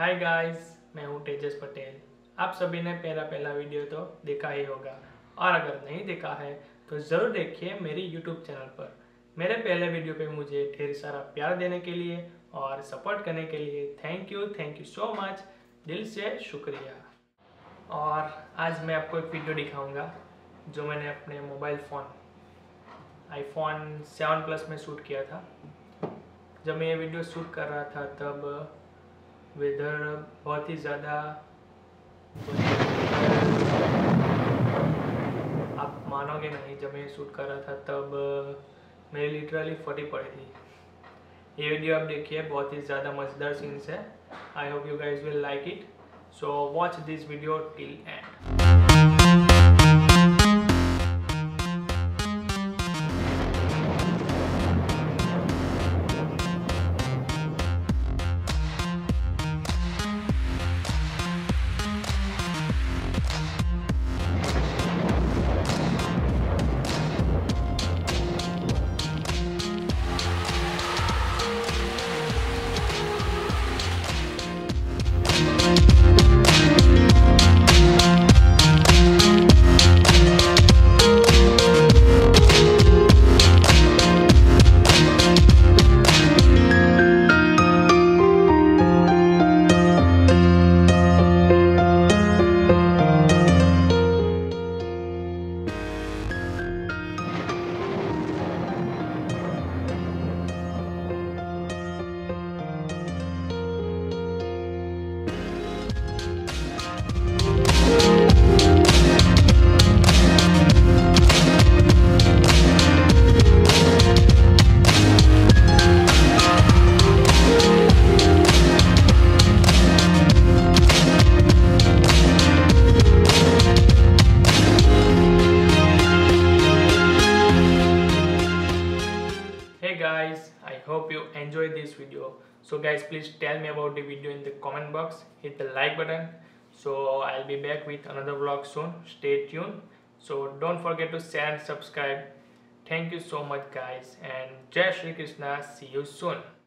Hi guys मैं हूँ तेजस पटेल। आप सभी ने पहला पहला वीडियो तो देखा ही होगा। और अगर नहीं देखा है तो ज़रूर देखिए मेरी यूट्यूब चैनल पर। मेरे पहले वीडियो पे मुझे ढेर सारा प्यार देने के लिए और सपोर्ट करने के लिए thank you thank you so much दिल से शुक्रिया। और आज मैं आपको एक वीडियो दिखाऊँगा, जो मैंने अपने mobile phone iPhone seven plus में शूट किया था। जब मैं ये वीडियो शूट कर रहा था, तब वेदर बहुत ही ज़्यादा आप मानोगे नहीं, जब मैं शूट कर रहा था तब मेरी लिटरली फटी पड़ी थी। ये वीडियो आप देखिए, बहुत ही ज़्यादा मज़ेदार सीन्स है। I hope you guys will like it so watch this video till end guys i hope you enjoyed this video. So guys please tell me about the video in the comment box. Hit the like button. So i'll be back with another vlog soon. Stay tuned. So don't forget to share and subscribe. Thank you so much guys. And jai shri krishna. See you soon